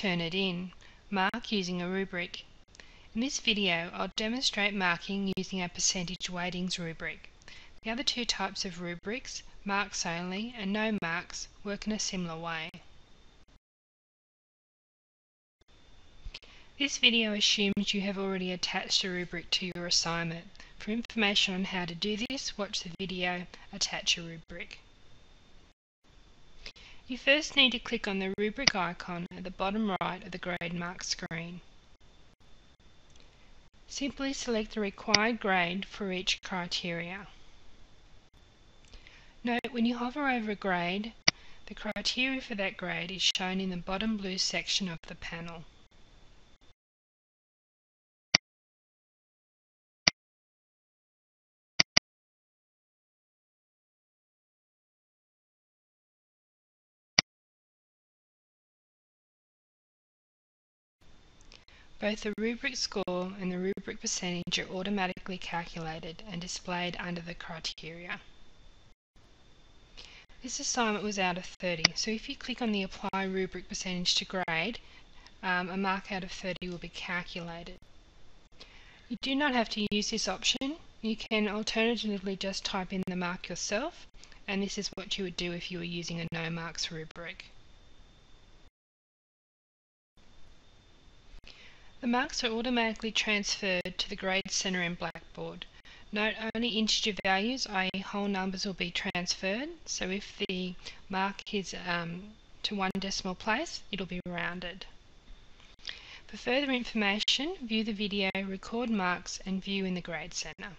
Turnitin, mark using a rubric. In this video, I'll demonstrate marking using a percentage weightings rubric. The other two types of rubrics, marks only and no marks, work in a similar way. This video assumes you have already attached a rubric to your assignment. For information on how to do this, watch the video Attach a Rubric. You first need to click on the rubric icon at the bottom right of the GradeMark screen. Simply select the required grade for each criteria. Note when you hover over a grade, the criteria for that grade is shown in the bottom blue section of the panel. Both the rubric score and the rubric percentage are automatically calculated and displayed under the criteria. This assignment was out of 30, so if you click on the Apply Rubric Percentage to Grade, um, a mark out of 30 will be calculated. You do not have to use this option. You can alternatively just type in the mark yourself, and this is what you would do if you were using a no marks rubric. The marks are automatically transferred to the grade center in Blackboard. Note only integer values, i.e. whole numbers, will be transferred. So if the mark is um, to one decimal place, it'll be rounded. For further information, view the video, record marks and view in the grade center.